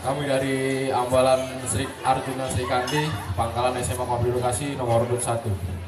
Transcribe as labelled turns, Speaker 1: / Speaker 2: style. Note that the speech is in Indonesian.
Speaker 1: Kami dari Ambalan Sri Arjuna Sri Kandi, Pangkalan SMA Komplikasi nomor 21.